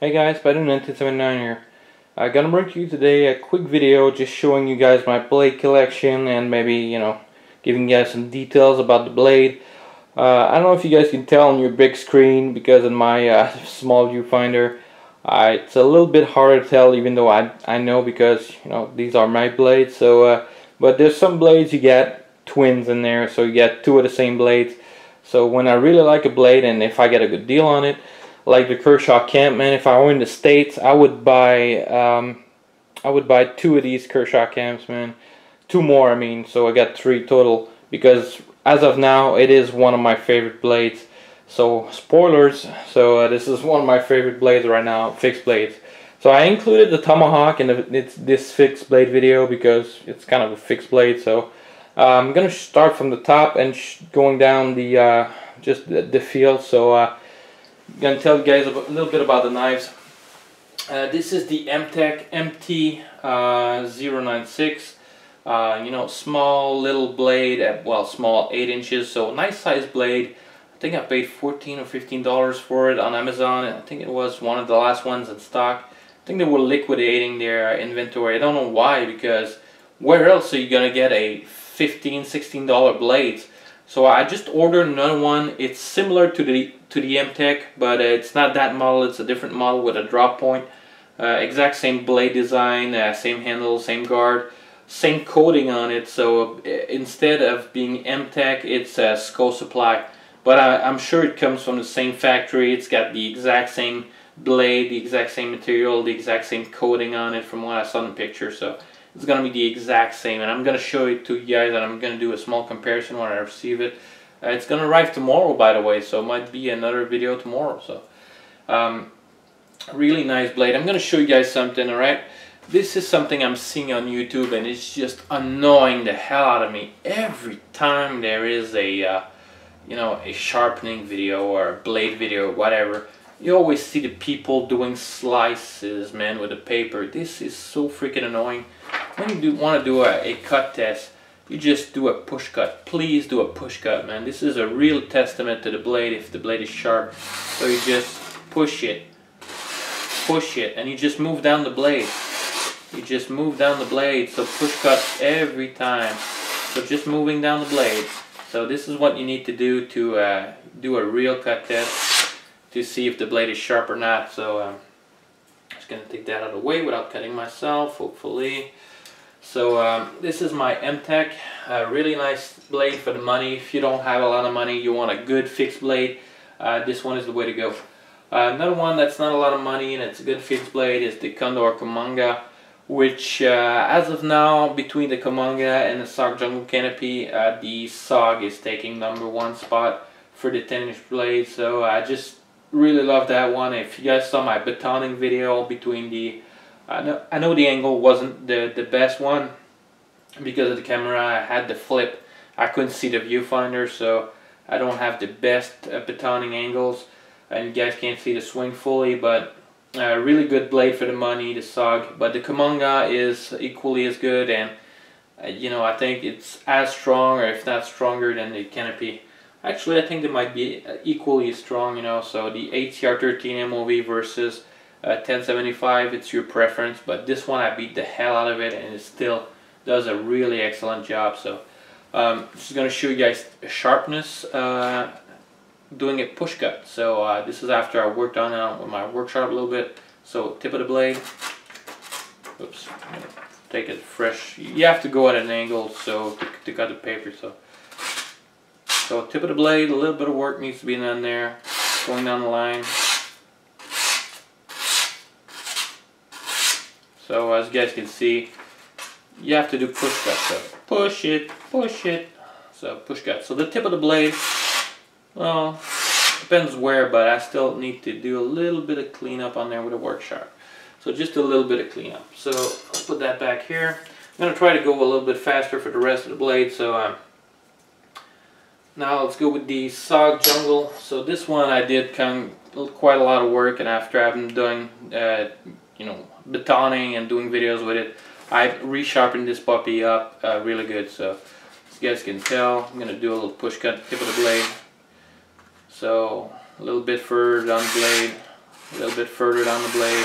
Hey guys, Spider1979 here. I'm gonna bring to you today a quick video just showing you guys my blade collection and maybe, you know, giving you guys some details about the blade. Uh, I don't know if you guys can tell on your big screen because in my uh, small viewfinder uh, it's a little bit harder to tell even though I, I know because, you know, these are my blades. So, uh, But there's some blades you get twins in there so you get two of the same blades. So when I really like a blade and if I get a good deal on it, like the Kershaw Campman. If I were in the States, I would buy um, I would buy two of these Kershaw Camps, man. Two more, I mean. So I got three total because as of now, it is one of my favorite blades. So spoilers. So uh, this is one of my favorite blades right now, fixed blades. So I included the Tomahawk in the, this fixed blade video because it's kind of a fixed blade. So uh, I'm gonna start from the top and going down the uh, just the, the field. So uh, gonna tell you guys a little bit about the knives. Uh, this is the M-Tech MT096. Uh, uh, you know, small little blade, at, well, small 8 inches, so nice size blade. I think I paid 14 or 15 dollars for it on Amazon. I think it was one of the last ones in stock. I think they were liquidating their inventory. I don't know why, because where else are you gonna get a 15 16 dollar blades? So I just ordered another one. It's similar to the to the M-Tech, but it's not that model. It's a different model with a drop point. Uh, exact same blade design, uh, same handle, same guard, same coating on it. So uh, instead of being M-Tech, it's a SCO Supply. But I, I'm sure it comes from the same factory. It's got the exact same blade, the exact same material, the exact same coating on it from what I saw in the picture. So it's going to be the exact same and I'm going to show it to you guys and I'm going to do a small comparison when I receive it. Uh, it's going to arrive tomorrow by the way so it might be another video tomorrow. So um, really nice blade. I'm going to show you guys something alright. This is something I'm seeing on YouTube and it's just annoying the hell out of me every time there is a uh, you know a sharpening video or a blade video or whatever you always see the people doing slices man with the paper this is so freaking annoying when you do want to do a, a cut test, you just do a push cut. Please do a push cut, man. This is a real testament to the blade if the blade is sharp. So you just push it, push it, and you just move down the blade. You just move down the blade, so push cut every time. So just moving down the blade. So this is what you need to do to uh, do a real cut test to see if the blade is sharp or not. So um, just gonna take that out of the way without cutting myself, hopefully. So um, this is my M-Tech, a really nice blade for the money. If you don't have a lot of money, you want a good fixed blade, uh, this one is the way to go. Uh, another one that's not a lot of money and it's a good fixed blade is the Condor Kumanga, which uh, as of now, between the Kumanga and the SOG Jungle Canopy, uh, the SOG is taking number one spot for the 10 inch blade. So I just really love that one. If you guys saw my batoning video between the I know, I know the angle wasn't the, the best one because of the camera. I had the flip. I couldn't see the viewfinder, so I don't have the best uh, batoning angles. And you guys can't see the swing fully, but a uh, really good blade for the money, the SOG. But the Kumanga is equally as good, and uh, you know, I think it's as strong, or if not stronger, than the Canopy. Actually, I think they might be uh, equally strong, you know, so the 8Cr13MoV versus uh, 1075 it's your preference but this one I beat the hell out of it and it still does a really excellent job so um, just gonna show you guys sharpness uh, doing a push cut so uh, this is after I worked on with my Work Sharp a little bit so tip of the blade. Oops take it fresh you have to go at an angle so to, to cut the paper so so tip of the blade a little bit of work needs to be done there going down the line So as you guys can see, you have to do push cut. So push it, push it. So push cut. So the tip of the blade, well, depends where, but I still need to do a little bit of cleanup on there with a work sharp. So just a little bit of cleanup. So I'll put that back here. I'm going to try to go a little bit faster for the rest of the blade. So um, now let's go with the SOG Jungle. So this one I did kind of, quite a lot of work and after I've done, uh, you know, batoning and doing videos with it. I resharpened this puppy up uh, really good. So as you guys can tell, I'm going to do a little push cut tip of the blade. So a little bit further down the blade. a little bit further down the blade,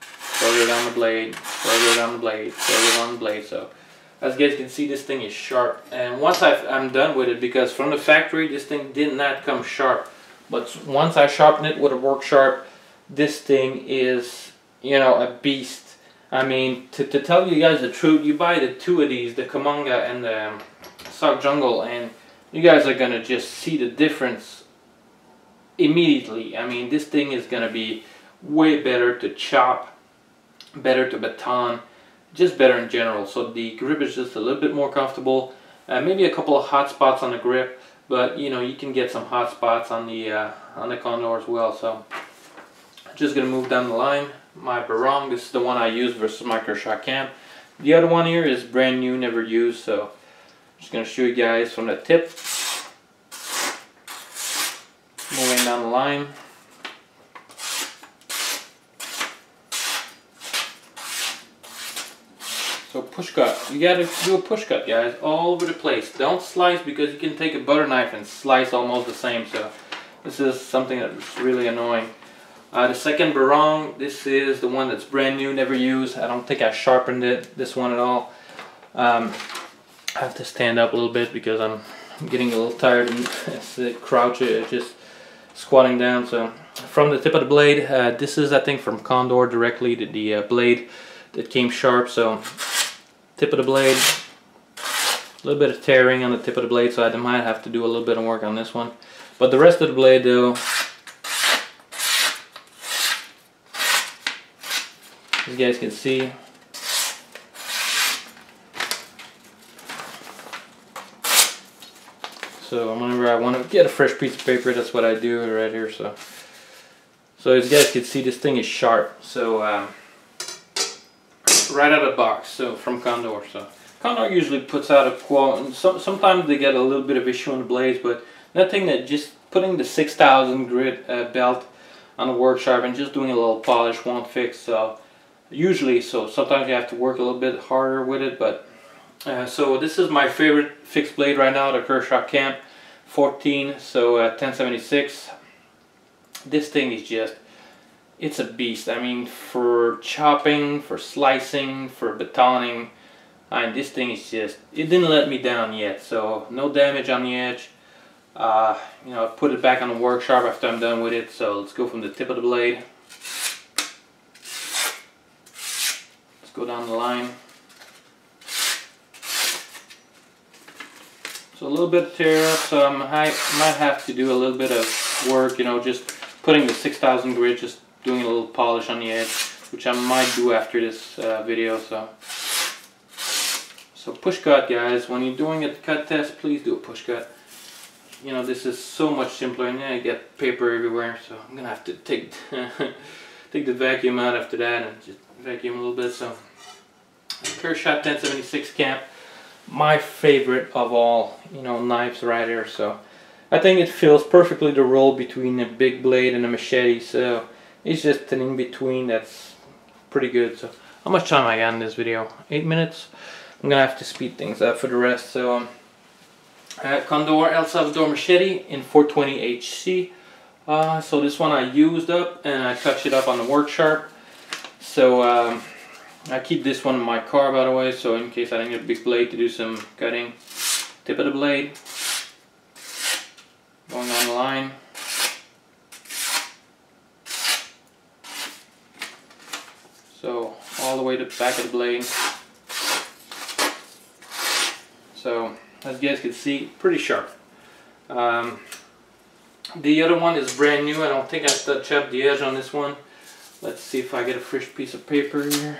further down the blade, further down the blade, further down the blade. So as you guys can see, this thing is sharp. And once i am done with it, because from the factory, this thing did not come sharp. But once I sharpen it with a work sharp, this thing is, you know, a beast. I mean, to, to tell you guys the truth, you buy the two of these, the Kumanga and the um, SOG Jungle, and you guys are to just see the difference immediately. I mean, this thing is to be way better to chop, better to baton, just better in general. So the grip is just a little bit more comfortable. Uh, maybe a couple of hot spots on the grip, but you know, you can get some hot spots on the, uh, on the Condor as well. So just gonna move down the line. My Barong, this is the one I use versus my Kershaw Cam. The other one here is brand new, never used, so just gonna show you guys from the tip. Moving down the line. Push cut. You gotta do a push cut, guys, all over the place. Don't slice because you can take a butter knife and slice almost the same. So this is something that's really annoying. Uh, the second barong, this is the one that's brand new, never used. I don't think I sharpened it, this one at all. Um, I have to stand up a little bit because I'm getting a little tired and it's crouch, uh, just squatting down. So from the tip of the blade, uh, this is I think from Condor directly, the, the uh, blade that came sharp. So tip of the blade, a little bit of tearing on the tip of the blade, so I might have to do a little bit of work on this one. But the rest of the blade though, as you guys can see, So whenever I want to get a fresh piece of paper, that's what I do right here. So, so as you guys can see, this thing is sharp. So um, right out of the box. So from Condor. So Condor usually puts out a quote. So, sometimes they get a little bit of issue on the blades, but nothing that just putting the 6000 grit uh, belt on the work sharp and just doing a little polish won't fix. So usually, so sometimes you have to work a little bit harder with it, but uh, so this is my favorite fixed blade right now, the Kershaw Camp 14, so uh, 1076. This thing is just, it's a beast. I mean, for chopping, for slicing, for batoning, and this thing is just, it didn't let me down yet, so no damage on the edge. Uh, you know, I put it back on the work sharp after I'm done with it, so let's go from the tip of the blade. Let's go down the line. So a little bit of tear up, so I might, might have to do a little bit of work, you know, just putting the 6000 grit, just doing a little polish on the edge, which I might do after this uh, video, so. So push cut guys, when you're doing a cut test, please do a push cut. You know, this is so much simpler, and yeah, I get paper everywhere, so I'm gonna have to take, take the vacuum out after that and just vacuum a little bit, so. Kershaw 1076 camp my favorite of all, you know, knives right here. So I think it fills perfectly the role between a big blade and a machete. So it's just an in-between that's pretty good. So how much time I got in this video? Eight minutes? I'm gonna have to speed things up for the rest. So um, uh, Condor El Salvador machete in 420 HC. Uh, so this one I used up and I touched it up on the work sharp. So um, I keep this one in my car by the way, so in case I need a big blade to do some cutting. Tip of the blade, going on the line. So all the back of the blade. So as you guys can see, pretty sharp. Um, the other one is brand new. I don't think I touched up the edge on this one. Let's see if I get a fresh piece of paper here.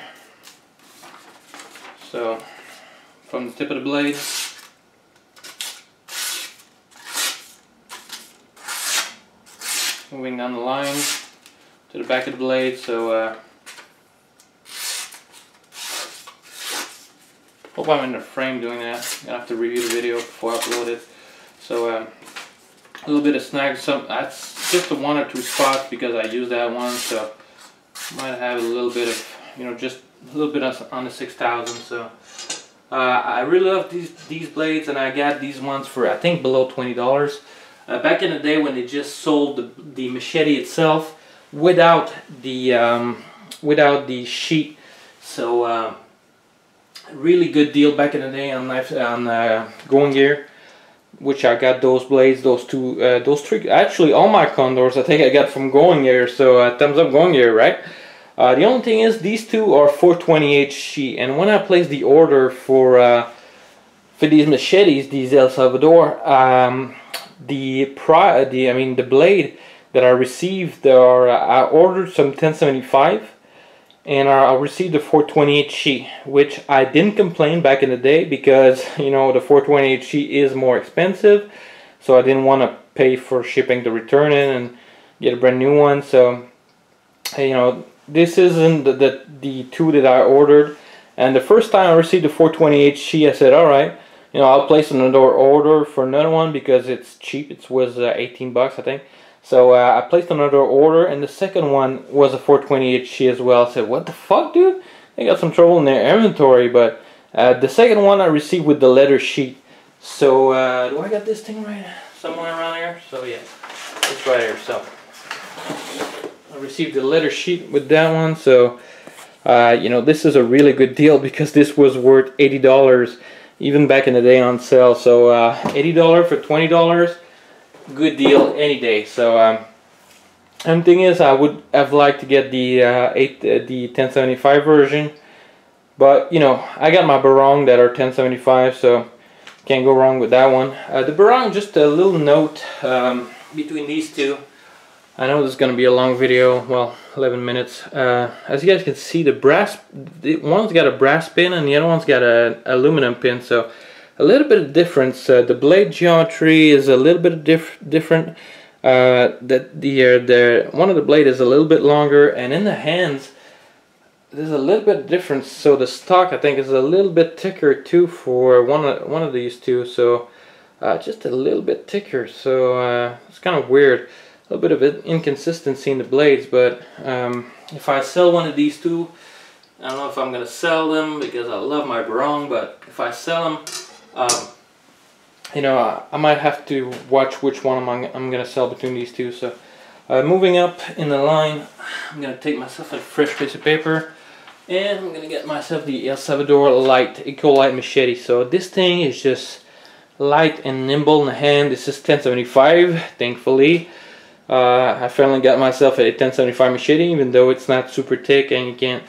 So from the tip of the blade moving down the line to the back of the blade so uh, hope I'm in the frame doing that. I have to review the video before I upload it. So uh, a little bit of snag some that's just the one or two spots because I use that one so might have a little bit of you know just a little bit on the 6000 so. Uh, I really love these these blades and I got these ones for I think below $20 uh, back in the day when they just sold the, the machete itself without the um, without the sheet. So uh, really good deal back in the day on knife on uh, going gear, which I got those blades, those two, uh, those three. Actually, all my condors I think I got from going gear. So uh, thumbs up going gear, right? Uh, the only thing is these two are 420 HC, and when I placed the order for uh, for these machetes, these El Salvador, um, the pri the I mean the blade that I received, are I ordered some 1075 and I received the 420 HC, which I didn't complain back in the day because you know the 420 HC is more expensive, so I didn't want to pay for shipping to return it and get a brand new one. So you know this isn't the the, the two that I ordered, and the first time I received the 420 HC, I said, all right, you know I'll place another order for another one because it's cheap. It was uh, 18 bucks I think. So uh, I placed another order, and the second one was a 420 HC as well. I said, what the fuck, dude? They got some trouble in their inventory, but uh, the second one I received with the letter sheet. So, uh, do I got this thing right somewhere around here? So, yeah, it's right here. So, I received the letter sheet with that one. So, uh, you know, this is a really good deal because this was worth $80 even back in the day on sale. So, uh, $80 for $20 good deal any day. So, um, and thing is, I would have liked to get the uh, eight, uh, the 1075 version, but you know, I got my Barong that are 1075, so can't go wrong with that one. Uh, the Barong, just a little note um, between these two. I know this is going to be a long video, well, 11 minutes. Uh, as you guys can see, the brass, the one's got a brass pin and the other one's got an aluminum pin, so a little bit of difference. Uh, the blade geometry is a little bit diff different. Uh, that the uh, the one of the blade is a little bit longer, and in the hands there's a little bit difference. So the stock I think is a little bit thicker too for one of one of these two. So uh, just a little bit thicker. So uh, it's kind of weird. A little bit of inconsistency in the blades, but um, if I sell one of these two, I don't know if I'm gonna sell them because I love my Barong, but if I sell them um, you know, I, I, might have to watch which one I'm, I'm going to sell between these two. So, uh, moving up in the line, I'm going to take myself a fresh piece of paper and I'm going to get myself the El Salvador Light, Eco-Lite Machete. So this thing is just light and nimble in the hand. This is 1075, thankfully. Uh, I finally got myself a 1075 machete, even though it's not super thick and you can't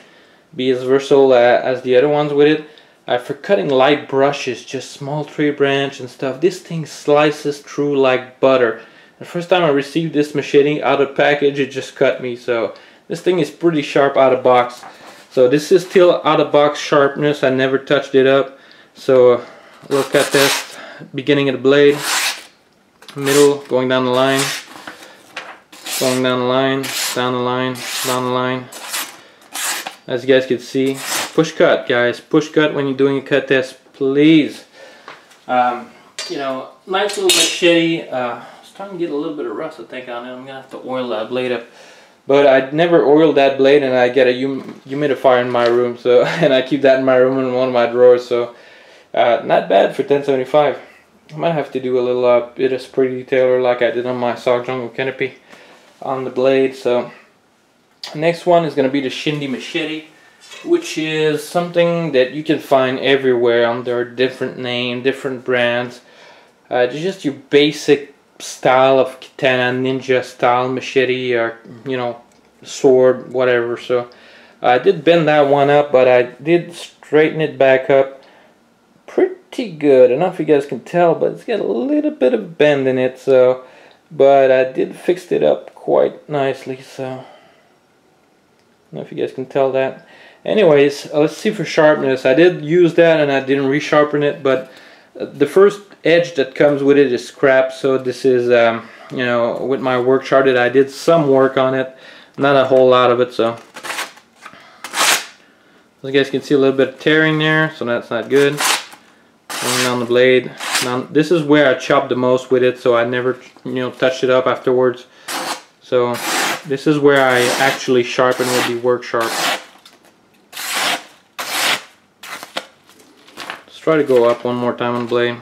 be as versatile uh, as the other ones with it. Uh, for cutting light brushes, just small tree branch and stuff, this thing slices through like butter. The first time I received this machete out of package, it just cut me. So this thing is pretty sharp out of box. So this is still out of box sharpness. I never touched it up. So look at this beginning of the blade, middle, going down the line, going down the line, down the line, down the line. As you guys can see, push cut guys. Push cut when you're doing a cut test please. Um, you know nice little machete uh, it's starting to get a little bit of rust I think on it. I'm gonna have to oil that blade up. But I never oiled that blade and I get a hum humidifier in my room so and I keep that in my room in one of my drawers so uh, not bad for 1075 I might have to do a little uh, bit of spray detailer like I did on my SOG Jungle Canopy on the blade so next one is going to be the Shindy Machete which is something that you can find everywhere under different name, different brands. Uh, just your basic style of katana, ninja style machete, or you know, sword, whatever. So I did bend that one up, but I did straighten it back up pretty good. I don't know if you guys can tell, but it's got a little bit of bend in it. So, but I did fix it up quite nicely. So, I don't know if you guys can tell that. Anyways, uh, let's see for sharpness. I did use that and I didn't resharpen it, but uh, the first edge that comes with it is scrap. So this is, um, you know, with my work charted, I did some work on it, not a whole lot of it. So as you guys can see a little bit of tearing there, so that's not good. Going down the blade. Now this is where I chopped the most with it, so I never, you know, touched it up afterwards. So this is where I actually sharpen with the work sharp. Try to go up one more time on the blade.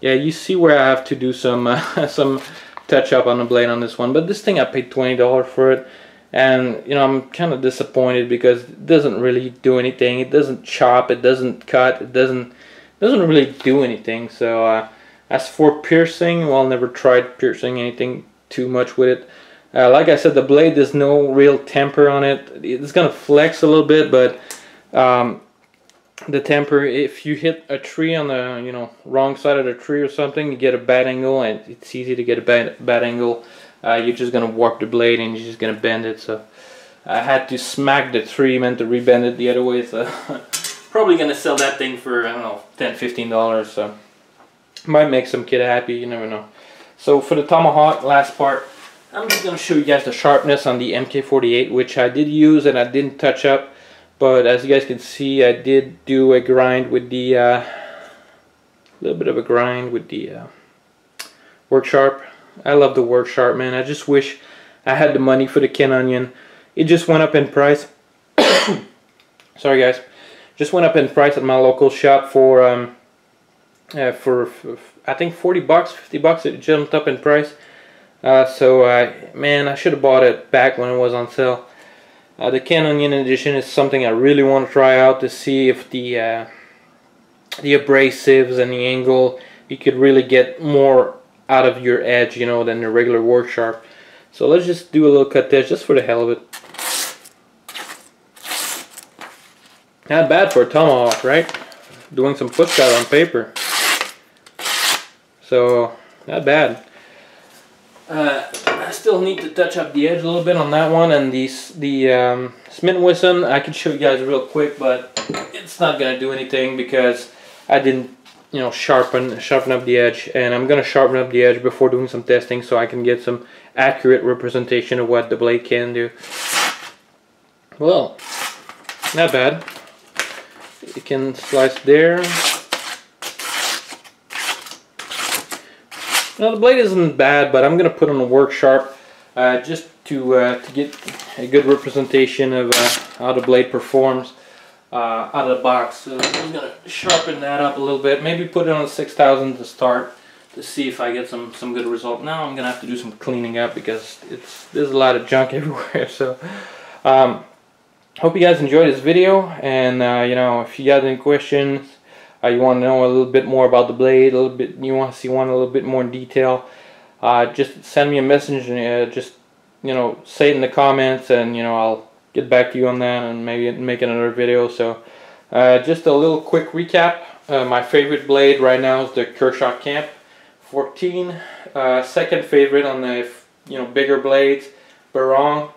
yeah, you see where I have to do some uh, some touch up on the blade on this one. But this thing I paid twenty dollars for it, and you know I'm kind of disappointed because it doesn't really do anything. It doesn't chop. It doesn't cut. It doesn't doesn't really do anything. So uh, as for piercing, well, never tried piercing anything too much with it. Uh, like I said, the blade there's no real temper on it. It's gonna flex a little bit, but um, the temper if you hit a tree on the you know wrong side of the tree or something you get a bad angle and it's easy to get a bad bad angle uh, you're just gonna warp the blade and you're just gonna bend it so I had to smack the tree meant to rebend it the other way so probably gonna sell that thing for I don't know 10 15 dollars so might make some kid happy you never know so for the tomahawk last part I'm just gonna show you guys the sharpness on the MK48 which I did use and I didn't touch up but as you guys can see, I did do a grind with the, a uh, little bit of a grind with the uh, Work Sharp. I love the Work Sharp, man. I just wish I had the money for the Ken Onion. It just went up in price. Sorry, guys. Just went up in price at my local shop for, um, uh, for, for, I think 40 bucks, 50 bucks. It jumped up in price. Uh, so, uh, man, I should have bought it back when it was on sale. Uh, the Ken Onion edition is something I really want to try out to see if the uh, the abrasives and the angle you could really get more out of your edge you know than the regular work sharp. So let's just do a little cut test just for the hell of it. Not bad for a tomahawk right? Doing some foot cut on paper. So not bad uh, I still need to touch up the edge a little bit on that one and these the um, Smith Wesson. I can show you guys real quick but it's not gonna do anything because I didn't you know sharpen sharpen up the edge. And I'm gonna sharpen up the edge before doing some testing so I can get some accurate representation of what the blade can do. Well not bad. You can slice there Now the blade isn't bad, but I'm going to put on a work sharp uh, just to, uh, to get a good representation of uh, how the blade performs uh, out of the box. So I'm going to sharpen that up a little bit, maybe put it on a 6000 to start to see if I get some, some good result. Now I'm going to have to do some cleaning up because it's there's a lot of junk everywhere. So um, hope you guys enjoyed this video and uh, you know if you got any questions uh, you want to know a little bit more about the blade, a little bit, you want to see one a little bit more in detail, uh, just send me a message and uh, just, you know, say it in the comments and, you know, I'll get back to you on that and maybe make another video. So, uh, just a little quick recap. Uh, my favorite blade right now is the Kershaw Camp 14. Uh, second favorite on the, you know, bigger blades, Barong.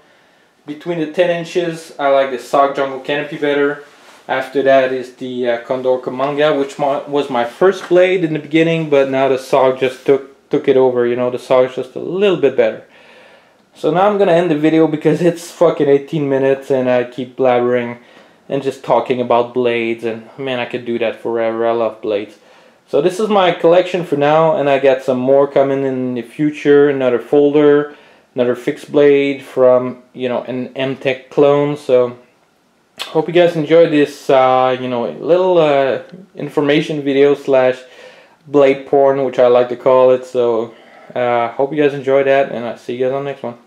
Between the 10 inches, I like the Sog Jungle Canopy better. After that is the uh, Condor Kumanga, which was my first blade in the beginning, but now the SOG just took took it over. You know, the SOG is just a little bit better. So now I'm gonna end the video because it's fucking 18 minutes and I keep blabbering and just talking about blades and man I could do that forever. I love blades. So this is my collection for now and I got some more coming in the future. Another folder, another fixed blade from you know an M-Tech clone. So hope you guys enjoyed this uh, you know little uh, information video slash blade porn which I like to call it so uh, hope you guys enjoyed that and I'll see you guys on the next one